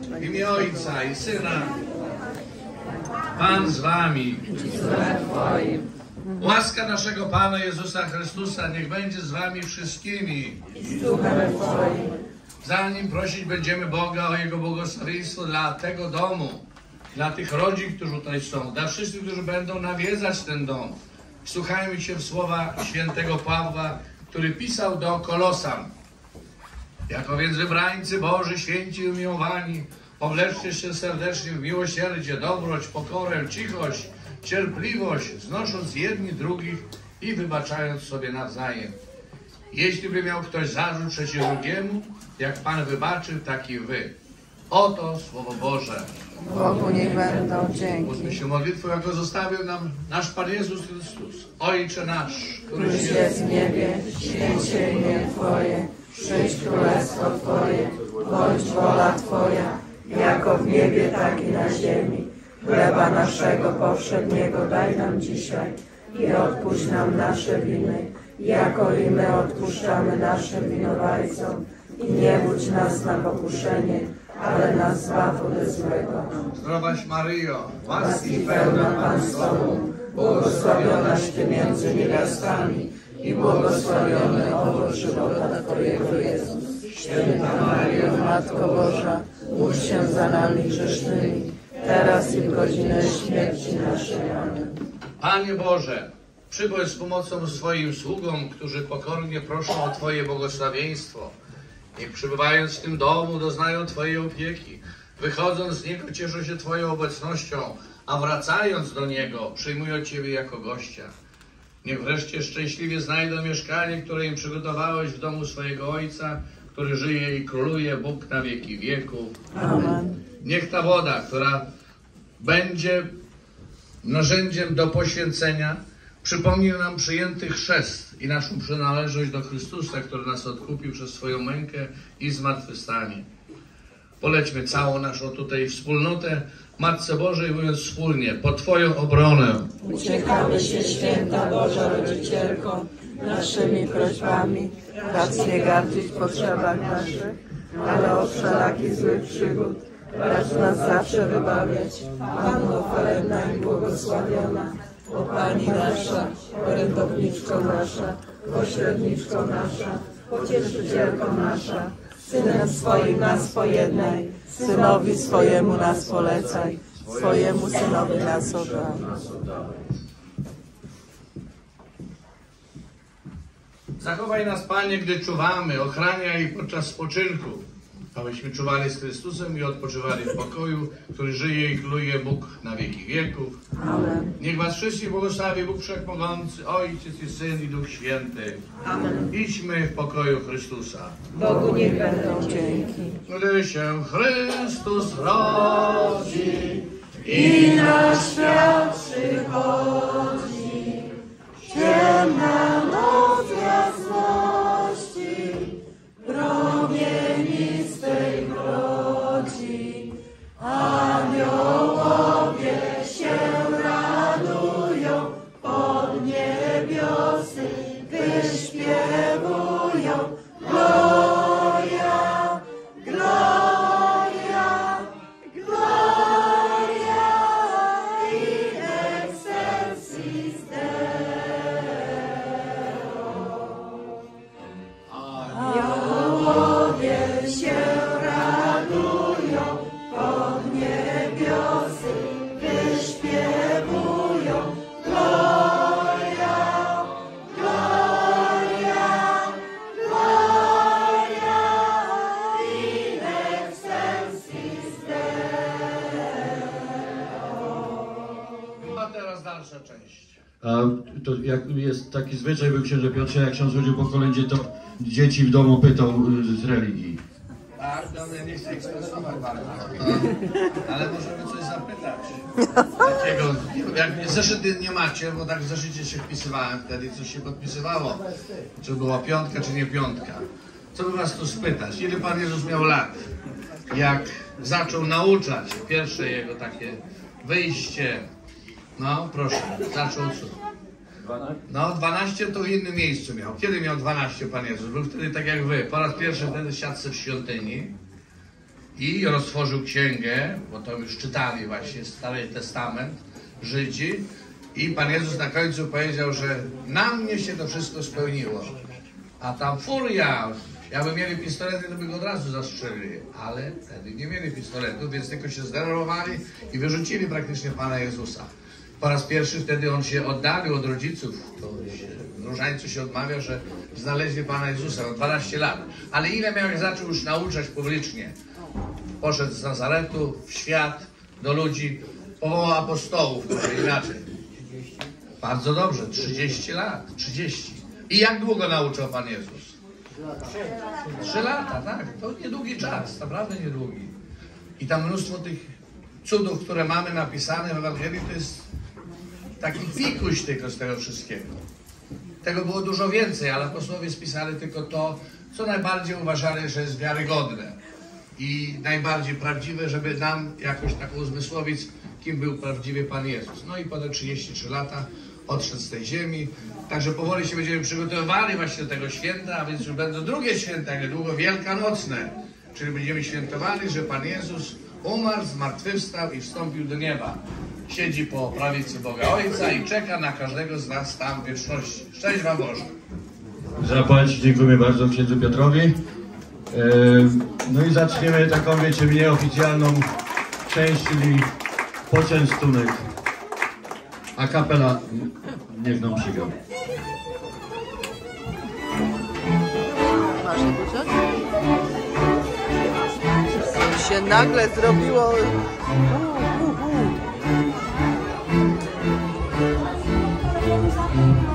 W imię Ojca i Syna. Pan z wami. Łaska naszego Pana Jezusa Chrystusa niech będzie z wami wszystkimi. Zanim prosić będziemy Boga o Jego błogosławieństwo dla tego domu, dla tych rodzin, którzy tutaj są, dla wszystkich, którzy będą nawiedzać ten dom. Słuchajmy się w słowa świętego Pawła, który pisał do Kolosan. Jako więc wybrańcy Boży, święci i umiłowani, powleczcie się serdecznie w miłosierdzie, dobroć, pokorę, cichość, cierpliwość, znosząc jedni drugich i wybaczając sobie nawzajem. Jeśli by miał ktoś zarzut przeciw drugiemu, jak Pan wybaczył, tak i wy. Oto Słowo Boże. Bogu niech będą Módlmy dzięki. się modlitwą, jaką zostawił nam nasz Pan Jezus Chrystus. Ojcze nasz, któryś jest w niebie, święć się imię Twoje, przyjdź królestwo Twoje, bądź wola Twoja, jako w niebie, tak i na ziemi. Chleba naszego powszedniego daj nam dzisiaj i odpuść nam nasze winy, jako i my odpuszczamy naszym winowajcom. I nie budź nas na pokuszenie, ale nas zbaw ode złego. Zdrowaś Maryjo, łaski Łaski pełna Pan z Tobą, błogosławionaś Ty między niewiastami i błogosławiony owoc żywota Twojego Jezus. Święta Maryjo, Matko Boża, módl się za nami grzesznymi, teraz i w godzinę śmierci naszej. Amen. Panie Boże, przybądź z pomocą swoim sługom, którzy pokornie proszą o Twoje błogosławieństwo. Niech przybywając w tym domu doznają Twojej opieki. Wychodząc z niego cieszą się Twoją obecnością, a wracając do niego przyjmują Ciebie jako gościa. Niech wreszcie szczęśliwie znajdą mieszkanie, które im przygotowałeś w domu swojego Ojca, który żyje i króluje Bóg na wieki wieków. Amen. Niech ta woda, która będzie narzędziem do poświęcenia, przypomni nam przyjęty chrzest i naszą przynależność do Chrystusa, który nas odkupił przez swoją mękę i zmartwychwstanie. Polećmy całą naszą tutaj wspólnotę Matce Bożej, mówiąc wspólnie, po Twoją obronę. Uciekamy się, święta Boża Rodzicielko, naszymi prośbami, racz nie gardzić potrzebach naszych, ale od wszelakich złych przygód, racz nas zawsze wybawiać. Panno chwalebna i błogosławiona, o Pani nasza, orędowniczko nasza, pośredniczko nasza, pocieszycielko nasza, Synem swoim nas pojednaj, Synowi swojemu nas polecaj, swojemu Synowi nas oddaj. Zachowaj nas, Panie, gdy czuwamy, ochraniaj podczas spoczynku, abyśmy czuwali z Chrystusem i odpoczywali w pokoju, który żyje i króluje Bóg na wieki wieków. Amen. Niech was wszystkich błogosławi Bóg Wszechmogący, Ojciec i Syn i Duch Święty. Amen. Idźmy w pokoju Chrystusa. Bogu niech będą dzięki. Gdy się Chrystus rodzi I na świat przychodzi, dalsza część. A to jak jest taki zwyczaj był księże Piotrze, jak ksiądz chodził po kolędzie, to dzieci w domu pytał y, z religii. Tak, no ja nie chcę ekspresować bardzo. Ale możemy coś zapytać. Takiego, jak zeszyty nie macie, bo tak w zeszycie się wpisywałem wtedy, coś się podpisywało. Czy była piątka, czy nie piątka. Co by was tu spytać? Ile Pan Jezus miał lat? Jak zaczął nauczać, pierwsze jego takie wyjście. No, proszę, zaczął co? No, 12 to w innym miejscu miał. Kiedy miał 12 Pan Jezus? Był wtedy tak jak wy. Po raz pierwszy wtedy siatce w świątyni. i roztworzył księgę, bo to już czytali właśnie Stary Testament, Żydzi i Pan Jezus na końcu powiedział, że na mnie się to wszystko spełniło. A tam furia, jakby mieli pistolety, to by go od razu zastrzelili, ale wtedy nie mieli pistoletów, więc tylko się zdenerwowali i wyrzucili praktycznie Pana Jezusa. Po raz pierwszy wtedy on się oddalił od rodziców. Różańcu się odmawia, że znaleźli Pana Jezusa, ma 12 lat. Ale ile miał, jak zaczął już nauczać publicznie? Poszedł z Nazaretu w świat, do ludzi, powołał apostołów, może inaczej. Bardzo dobrze, 30 lat, 30. I jak długo nauczał Pan Jezus? Trzy lata, tak. To niedługi czas, naprawdę niedługi. I tam mnóstwo tych cudów, które mamy napisane w Ewangelii, to jest taki pikuś tylko z tego wszystkiego. Tego było dużo więcej, ale apostołowie spisali tylko to, co najbardziej uważali, że jest wiarygodne i najbardziej prawdziwe, żeby nam jakoś tak uzmysłowić, kim był prawdziwy Pan Jezus. No i potem 33 lata odszedł z tej ziemi. Także powoli się będziemy przygotowywali właśnie do tego święta, a więc już będą drugie święta, niedługo wielkanocne. Czyli będziemy świętowali, że Pan Jezus umarł, zmartwychwstał i wstąpił do nieba. Siedzi po prawicy Boga Ojca i czeka na każdego z nas tam w wieczności. Szczęść Wam Boże. Zapłać, dziękujemy bardzo księdzu Piotrowi. E, No i zaczniemy taką, wiecie, nieoficjalną część, czyli poczęstunek. A kapela niech nam przygra. Masz się nagle zrobiło... U, u, u. Mm-hmm.